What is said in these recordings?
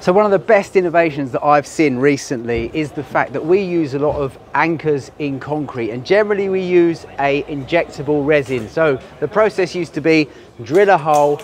So one of the best innovations that I've seen recently is the fact that we use a lot of anchors in concrete and generally we use a injectable resin. So the process used to be drill a hole,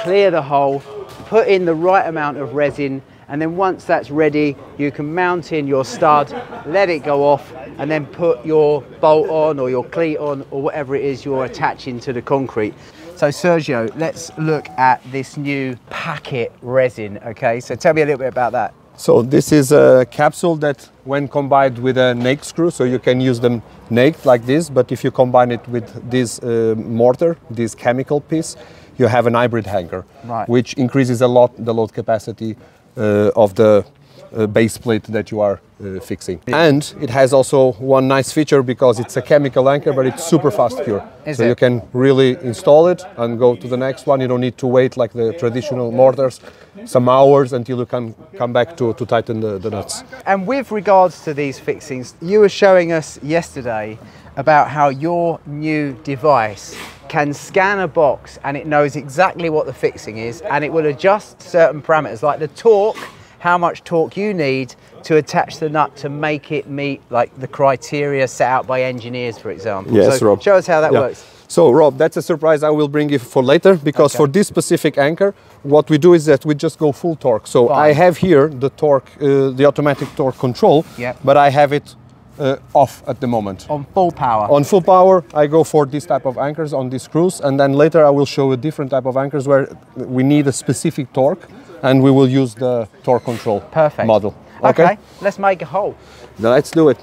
clear the hole, put in the right amount of resin and then once that's ready you can mount in your stud, let it go off and then put your bolt on or your cleat on or whatever it is you're attaching to the concrete. So Sergio, let's look at this new packet resin, okay? So tell me a little bit about that. So this is a capsule that when combined with a naked screw, so you can use them naked like this, but if you combine it with this uh, mortar, this chemical piece, you have an hybrid hanger, Right. which increases a lot the load capacity uh, of the uh, base plate that you are uh, fixing. And it has also one nice feature because it's a chemical anchor, but it's super fast cure. Is so it? you can really install it and go to the next one. You don't need to wait like the traditional mortars some hours until you can come back to, to tighten the, the nuts. And with regards to these fixings, you were showing us yesterday about how your new device can scan a box and it knows exactly what the fixing is and it will adjust certain parameters like the torque, how much torque you need to attach the nut to make it meet like the criteria set out by engineers, for example. Yes, so Rob. Show us how that Yeah. works. So, Rob, that's a surprise I will bring you for later because Okay. for this specific anchor, what we do is that we just go full torque. So Fine. I have here the torque, uh, the automatic torque control, Yep. but I have it uh, off at the moment. On full power. On full power, I go for this type of anchors on these screws, and then later I will show a different type of anchors where we need a specific torque, and we will use the torque control Perfect. model. okay, let's make a hole. Then let's do it.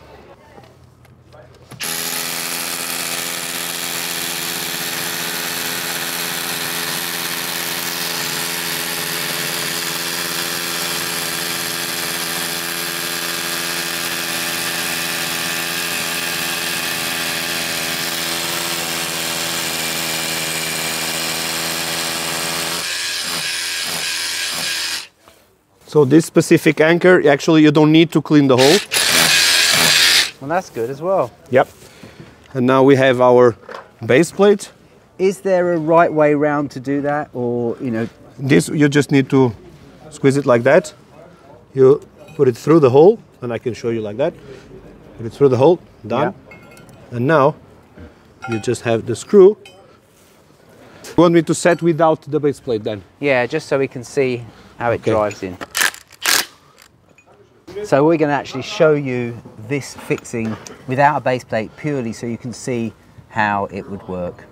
So this specific anchor, actually you don't need to clean the hole. Well, that's good as well. Yep. And now we have our base plate. Is there a right way round to do that, or you know, This you just need to squeeze it like that. You put it through the hole, and I can show you like that. Put it through the hole, done. And now you just have the screw. You want me to set without the base plate then? Yeah, just so we can see how it Okay. drives in. So we're going to actually show you this fixing without a base plate purely so you can see how it would work.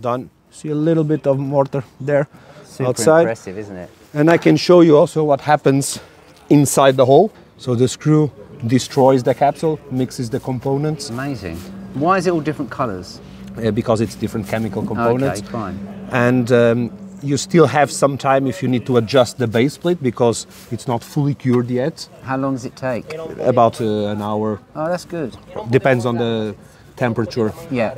Done. See a little bit of mortar there Super outside. impressive, isn't it? And I can show you also what happens inside the hole. So the screw destroys the capsule, mixes the components Amazing. Why is it all different colours? uh, because it's different chemical components. Okay, fine. And um, you still have some time if you need to adjust the base plate because it's not fully cured yet. How long does it take? About uh, an hour, Oh, that's good. depends on the temperature. Yeah,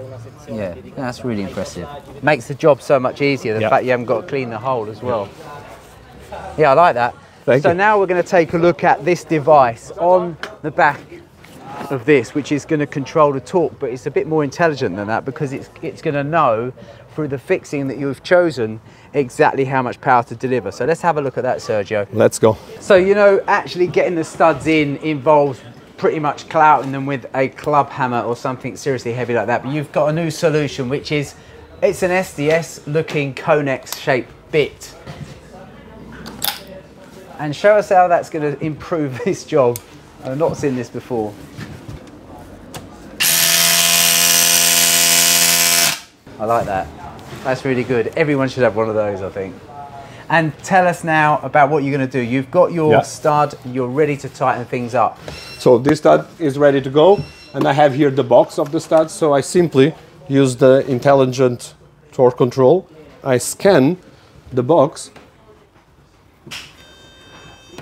yeah, that's really impressive. Makes the job so much easier. The Yeah. fact you haven't got to clean the hole as well. Yeah, I like that. Thank so you. now we're going to take a look at this device on the back of this, which is going to control the torque, but it's a bit more intelligent than that because it's it's going to know through the fixing that you've chosen exactly how much power to deliver. So let's have a look at that, Sergio. Let's go. So, you know, actually getting the studs in involves pretty much clouting them with a club hammer or something seriously heavy like that. But you've got a new solution, which is it's an SDS looking Conex shaped bit. And show us how that's going to improve this job. I've not seen this before. I like that. That's really good. Everyone should have one of those, I think. And tell us now about what you're going to do. You've got your Yeah. stud, you're ready to tighten things up. So this stud is ready to go, and I have here the box of the studs. So I simply use the intelligent torque control. I scan the box.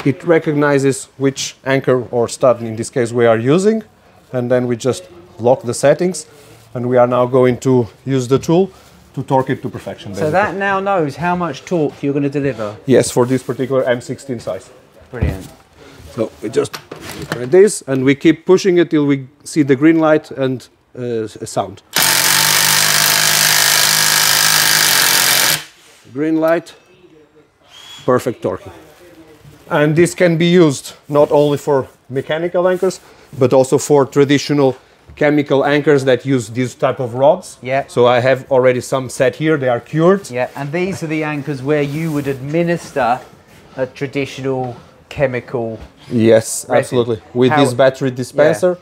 It recognizes which anchor or stud, in this case, we are using, and then we just lock the settings. And we are now going to use the tool to torque it to perfection. So that now knows how much torque you're going to deliver. yes, for this particular M16 size. Brilliant. So we just like this, and we keep pushing it till we see the green light and uh, a sound. Green light, perfect torque. And this can be used not only for mechanical anchors, but also for traditional chemical anchors that use these type of rods. Yeah. So I have already some set here. They are cured. Yeah, and these are the anchors where you would administer a traditional chemical. Yes, Resin. absolutely. With How- this battery dispenser.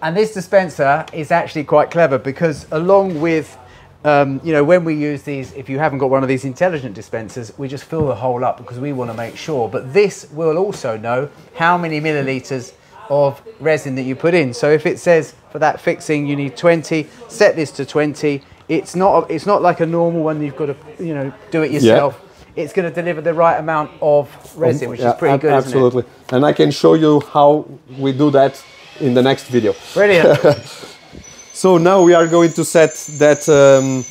And this dispenser is actually quite clever because along with, um, you know, when we use these, if you haven't got one of these intelligent dispensers, we just fill the hole up because we want to make sure. But this will also know how many milliliters of resin that you put in. So if it says for that fixing you need 20, set this to 20. It's not it's not like a normal one you've got to you know do it yourself. It's going to deliver the right amount of resin, which Yeah, is pretty good. isn't it? Absolutely. And I can show you how we do that in the next video. Brilliant. So now we are going to set that um,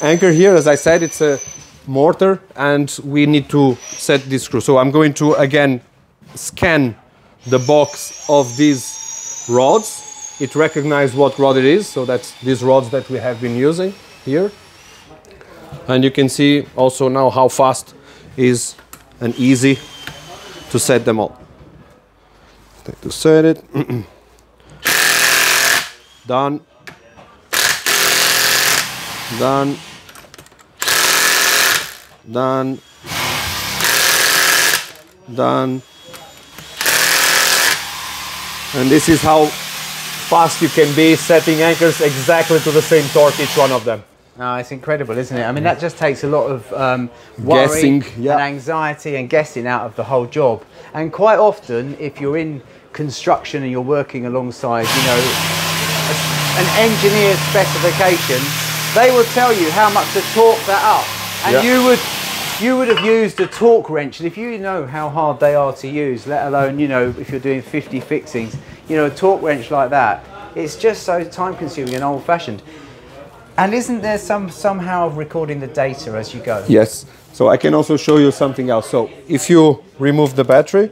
anchor here. As I said, it's a mortar and we need to set this screw. So I'm going to again scan the box of these rods. It recognizes what rod it is. So that's these rods that we have been using here. And you can see also now how fast is and easy to set them all. To set it. Done. Done. Done. Done. And this is how fast you can be setting anchors exactly to the same torque, each one of them. No, it's incredible, isn't it? I mean, that just takes a lot of um, worry Guessing, yeah. and anxiety and guessing out of the whole job. And quite often, if you're in construction and you're working alongside, you know, a- an engineer's specification, they will tell you how much to torque that up. And Yeah. you would you would have used a torque wrench, and if you know how hard they are to use, let alone you know if you're doing 50 fixings, you know a torque wrench like that, it's just so time consuming and old fashioned. And isn't there some somehow of recording the data as you go? Yes. So I can also show you something else. So if you remove the battery,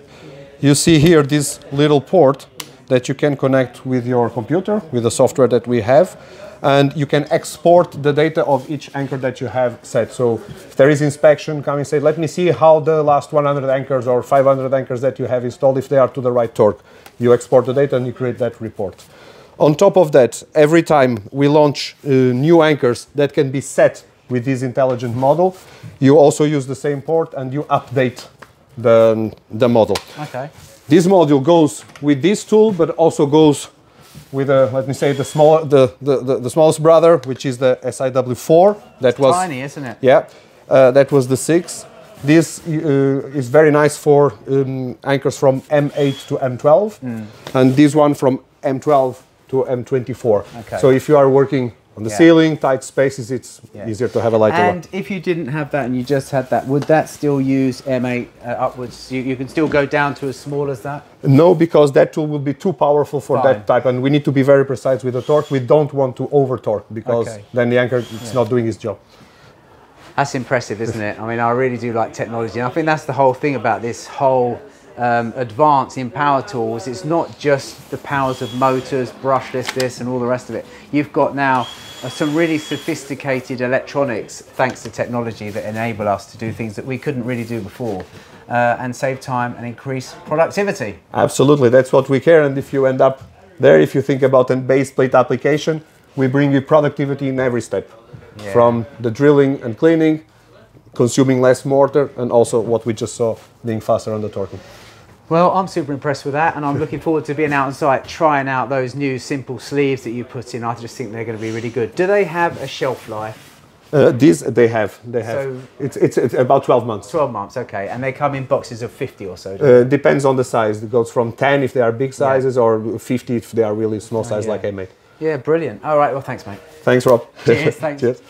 you see here this little port that you can connect with your computer with the software that we have. And you can export the data of each anchor that you have set. So if there is inspection, come and say, let me see how the last 100 anchors or 500 anchors that you have installed, if they are to the right torque. You export the data and you create that report. On top of that, every time we launch uh, new anchors that can be set with this intelligent model, you also use the same port and you update the, the model. Okay. This module goes with this tool, but also goes with a, let me say, the small, the, the, the, the smallest brother, which is the SIW4. That was Tiny, isn't it? yeah, uh, that was the six. This uh, is very nice for um, anchors from M8 to M12, Hmm. and this one from M12 to M24. Okay. So if you are working on the Yeah. ceiling, tight spaces, it's Yeah. easier to have a lighter one. And if you didn't have that and you just had that, would that still use M8 uh, upwards? You, you can still go down to as small as that? No, because that tool will be too powerful for Fine. that type, and we need to be very precise with the torque. We don't want to over torque because Okay. then the anchor is not doing its job. That's impressive, isn't it? I mean, I really do like technology. And I think that's the whole thing about this whole um, advance in power tools. It's not just the powers of motors, brushless this, and all the rest of it. You've got now uh, some really sophisticated electronics, thanks to technology, that enable us to do things that we couldn't really do before uh, and save time and increase productivity. Absolutely, that's what we care. And if you end up there, if you think about a base plate application, we bring you productivity in every step, Yeah. from the drilling and cleaning, consuming less mortar, and also what we just saw, being faster on the torquing. Well, I'm super impressed with that, and I'm looking forward to being out on site trying out those new simple sleeves that you put in. I just think they're going to be really good. Do they have a shelf life? Uh, these they have, they have. So- it's, it's it's about 12 months. 12 months, okay, and they come in boxes of 50 or so. Uh, depends on the size. It goes from 10 if they are big sizes, or 50 if they are really small size, yeah. like M8. yeah, brilliant. All right, well, thanks, mate. Thanks, Rob. Cheers, thanks. Cheers.